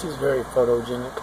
She's very photogenic.